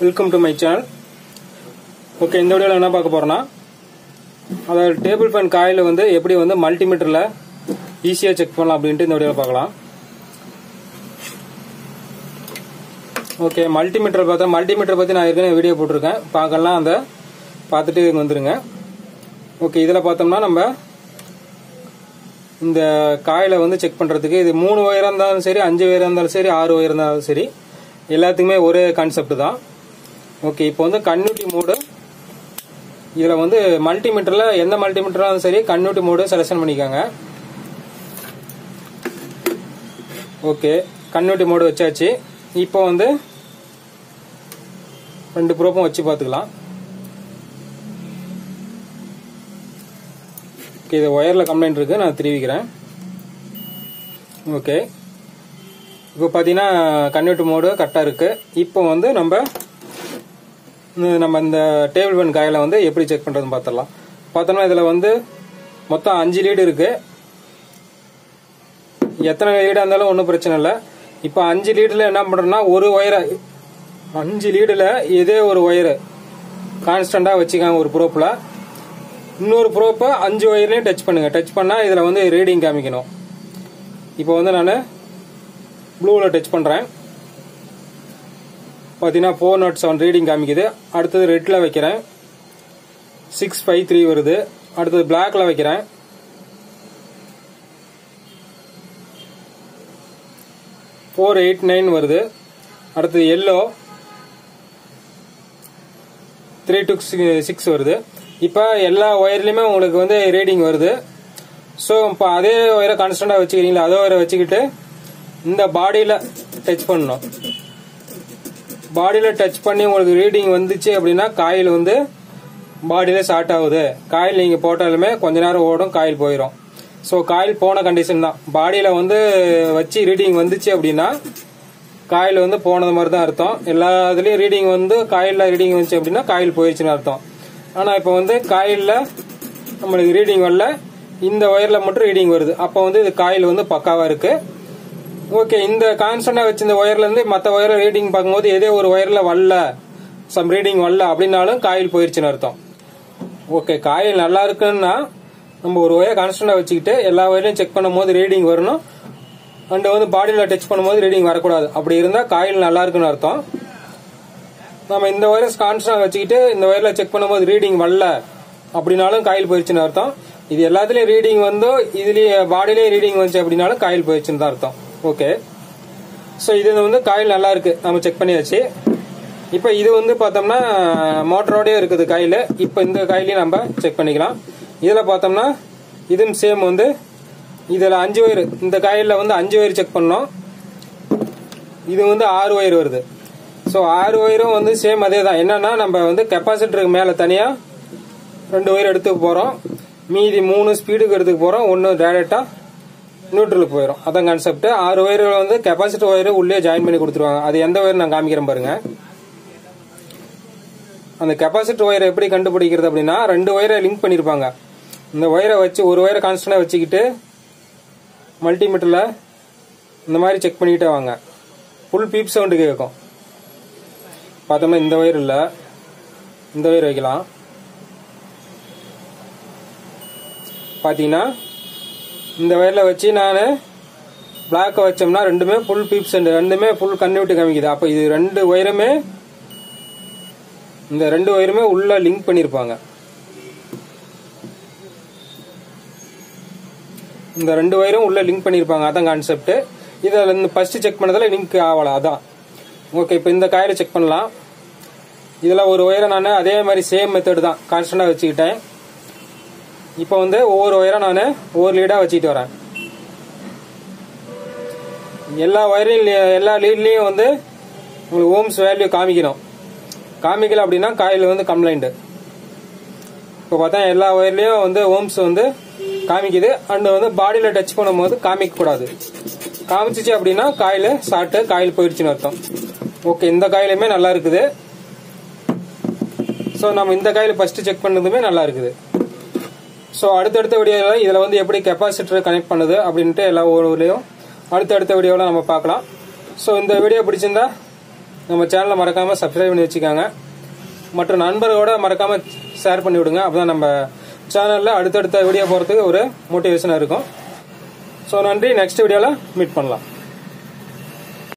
Welcome to my channel okay இந்த வீடியோவில் என்ன பார்க்க போறோம்னா அதாவது டேபிள் ஃபேன் காயில் வந்து எப்படி வந்து மல்டிமீட்டரில் ஈஸியாக செக் பண்ணலாம் அப்படின்ட்டு இந்த வீடியோவில் பார்க்கலாம். ஓகே மல்டிமீட்டர் பார்த்தா மல்டிமீட்டர் பற்றி நான் ஏற்கனவே வீடியோ போட்டிருக்கேன். பார்க்கலாம் அந்த பார்த்துட்டு இங்கே வந்துருங்க. ஓகே இதில் பார்த்தோம்னா நம்ம இந்த காயில வந்து செக் பண்ணுறதுக்கு இது மூணு ஒயராக இருந்தாலும் சரி அஞ்சு ஒயராக இருந்தாலும் சரி ஆறு உயரம் இருந்தாலும் சரி எல்லாத்துக்குமே ஒரே கான்செப்ட் தான். ஓகே இப்போ வந்து கன்யூட்டி மோடு. இதில் வந்து மல்டிமீட்டரில் எந்த மல்டிமீட்டராலும் சரி கன்யூட்டி மோடு செலக்ஷன் பண்ணிக்கோங்க. ஓகே கண்ணூட்டி மோடு வச்சாச்சு. இப்போ வந்து ரெண்டு ப்ரோப்பும் வச்சு பார்த்துக்கலாம். ஓகே இது ஒயரில் கம்ப்ளைண்ட் இருக்குது நான் தெரிவிக்கிறேன். ஓகே இப்போ பார்த்தீங்கன்னா கன்வெர்ட் மோடு கரெக்டாக இருக்குது இப்போ வந்து நம்ம நம்ம இந்த டேபிள் பென் காயில் வந்து எப்படி செக் பண்ணுறதுன்னு பார்த்துடலாம் பார்த்தோம்னா இதில் வந்து மொத்தம் அஞ்சு லீடு இருக்குது எத்தனை லீடாக இருந்தாலும் ஒன்றும் பிரச்சனை இல்லை. இப்போ அஞ்சு லீடில் என்ன பண்ணுறோம்னா ஒரு ஒயரை அஞ்சு லீடில் இதே ஒரு ஒயரு கான்ஸ்டண்ட்டாக வச்சுக்காங்க ஒரு ப்ரோப்பில் இன்னொரு ப்ரோப்பை அஞ்சு ஒயர்லையும் டச் பண்ணுங்க. டச் பண்ணால் இதில் வந்து ரீடிங் காமிக்கணும். இப்போ வந்து நான் ப்ளூவில் டச் பண்ணுறேன் பார்த்தீங்கன்னா ஃபோர் நாட் செவன் ரீடிங் காமிக்குது. அடுத்தது ரெட்டில் வைக்கிறேன். சிக்ஸ் ஃபைவ் த்ரீ வருது. அடுத்தது பிளாக்ல வைக்கிறேன். ஃபோர் எயிட் நைன் வருது. அடுத்தது எல்லோ த்ரீ டூ சிக்ஸ் வருது. இப்போ எல்லா ஒயர்லையுமே உங்களுக்கு வந்து ரீடிங் வருது. ஸோ இப்போ அதே ஒயரை கான்ஸ்டண்டாக வச்சுக்கிறீங்களா? அதே ஒயரை வச்சுக்கிட்டு இந்த பாடியில் டச் பண்ணணும். பாடியில் டச் பண்ணி உங்களுக்கு ரீடிங் வந்துச்சு அப்படின்னா காயில் வந்து பாடியில் ஷார்ட் ஆகுது. காயில் நீங்கள் போட்டாலுமே கொஞ்ச நேரம் ஓடும் காயில் போயிடும் ஸோ காயில் போன கண்டிஷன் தான். பாடியில் வந்து வச்சு ரீடிங் வந்துச்சு அப்படின்னா காயில் வந்து போனது மாதிரி தான் அர்த்தம். எல்லா இதுலயும் ரீடிங் வந்து காயிலில் ரீடிங் வந்துச்சு அப்படின்னா காயில் போயிடுச்சுன்னு அர்த்தம். ஆனால் இப்போ வந்து காயிலில் நம்மளுக்கு ரீடிங் வரல. இந்த ஒயரில் மட்டும் ரீடிங் வருது. அப்போ வந்து இது காயில் வந்து பக்காவாக இருக்கு. ஓகே இந்த கான்ஸ்டன்டா வச்சு இந்த ஒயர்ல இருந்து மற்ற ஒயரை ரீடிங் பார்க்கும்போது எதே ஒரு ஒயர்ல வரல. சம் ரீடிங் வரல அப்படின்னாலும் காயில் போயிடுச்சுன்னு அர்த்தம். ஓகே காயில் நல்லா இருக்குன்னா நம்ம ஒரு ஒயர் கான்ஸ்டன்டா வச்சுக்கிட்டு எல்லா ஒயரையும் செக் பண்ணும்போது ரீடிங் வரணும். அண்ட் வந்து பாடியில் டச் பண்ணும்போது ரீடிங் வரக்கூடாது. அப்படி இருந்தால் காயில் நல்லா இருக்குன்னு அர்த்தம். நம்ம இந்த ஒயர்ஸ் கான்ஸ்டன்டா வச்சுக்கிட்டு இந்த ஒயர்ல செக் பண்ணும்போது ரீடிங் வரல அப்படின்னாலும் காயில் போயிடுச்சுன்னு அர்த்தம். இது எல்லாத்துலயும் ரீடிங் வந்து இதுலயே பாடியிலேயே ரீடிங் வந்துச்சு அப்படின்னாலும் காயில் போயிடுச்சுன்னு தான் அர்த்தம். ஓகே ஸோ இது வந்து காயில் நல்லா இருக்கு. நம்ம செக் பண்ணியாச்சு. இப்போ இது வந்து பார்த்தோம்னா மோட்டரோடய இருக்குது காயில். இப்போ இந்த காயிலையும் நம்ம செக் பண்ணிக்கலாம். இதில் பார்த்தோம்னா இதுவும் சேம் வந்து இதில் அஞ்சு ஒயர் இந்த காயிலில் வந்து அஞ்சு ஒயர் செக் பண்ணோம். இது வந்து ஆறு ஒயர் வருது. ஸோ ஆறு ஒயரும் வந்து சேம் அதே தான் என்னன்னா நம்ம வந்து கெப்பாசிட்டருக்கு மேலே தனியாக ரெண்டு ஒயர் எடுத்துக்க போகிறோம் மீதி மூணு ஸ்பீடுக்கு எடுத்துக்க போகிறோம் ஒன்று டேரெக்டாக நியூட்ரலுக்கு போயிடும் அதான் கான்செப்ட் ஆறு ஒயர்கள் வந்து கெப்பாசிட்டி ஒயர் உள்ளே ஜாயின் பண்ணி கொடுத்துருவாங்க. அது எந்த ஒயர் நான் காமிக்கிறேன் பாருங்க. அந்த கெப்பாசிட்டி ஒயரை எப்படி கண்டுபிடிக்கிறது அப்படின்னா ரெண்டு ஒயரை லிங்க் பண்ணியிருப்பாங்க இந்த ஒயரை வச்சு ஒரு ஒயரை கான்ஸ்டன்டாக வச்சுக்கிட்டு மல்டிமீட்டரில் இந்த மாதிரி செக் பண்ணிக்கிட்டே வாங்க. ஃபுல் பீப் சவுண்டு கேட்கும். பார்த்தோம்னா இந்த ஒயர் இல்லை. இந்த ஒயர் வைக்கலாம். பார்த்தீங்கன்னா இந்த ஒயரில் வச்சு நான் பிளாக்கை வச்சோம்னா ரெண்டுமே ஃபுல் பீப்ஸ் ரெண்டுமே ஃபுல் கன்வெர்ட் காமிக்குது. அப்போ இது ரெண்டு ஒயருமே இந்த ரெண்டு ஒயருமே உள்ள லிங்க் பண்ணியிருப்பாங்க இந்த ரெண்டு ஒயரும் உள்ள லிங்க் பண்ணியிருப்பாங்க அதான் கான்செப்ட் இதில் இந்த ஃபர்ஸ்ட் செக் பண்ணதில் லிங்க் ஆகல. அதான். ஓகே இப்போ இந்த காயில் செக் பண்ணலாம். இதில் ஒரு ஒயரை நான் அதே மாதிரி சேம் மெத்தடு தான். கான்ஸ்டண்டாக வச்சுக்கிட்டேன். இப்போ வந்து ஒவ்வொரு ஒயரை நான் ஒவ்வொரு லீடாக வச்சுக்கிட்டு வரேன். எல்லா ஒயரையும் எல்லா லீட்லேயும் வந்து உங்களுக்கு ஓம்ஸ் வேல்யூ காமிக்கணும். காமிக்கல அப்படின்னா காயில் வந்து கம்ப்ளைண்ட் இப்போ பார்த்தா எல்லா ஒயர்லேயும் வந்து ஓம்ஸ் வந்து காமிக்குது. அண்ட் வந்து பாடியில் டச் பண்ணும்போது காமிக்க கூடாது காமிச்சிச்சு அப்படின்னா காயில் சாப்பிட்டு காயில் போயிடுச்சுன்னு அர்த்தம். ஓகே இந்த காயிலுமே நல்லா இருக்குது. ஸோ நம்ம இந்த காயில் ஃபர்ஸ்ட் செக் பண்ணதுமே நல்லா இருக்குது. ஸோ அடுத்தடுத்த வீடியோவில் இதில் வந்து எப்படி கெப்பாசிட்டர் கனெக்ட் பண்ணுது அப்படின்ட்டு எல்லா ஊர்லேயும் அடுத்தடுத்த வீடியோவில் நம்ம பார்க்கலாம். ஸோ இந்த வீடியோ பிடிச்சிருந்தா நம்ம சேனலை மறக்காமல் சப்ஸ்கிரைப் பண்ணி வச்சுக்காங்க. மற்ற நண்பர்களோட மறக்காமல் ஷேர் பண்ணி விடுங்க. அப்பதான் நம்ம சேனலில் அடுத்தடுத்த வீடியோ போகிறதுக்கு ஒரு மோட்டிவேஷனாக இருக்கும். ஸோ நன்றி. நெக்ஸ்ட் வீடியோவில் மீட் பண்ணலாம்.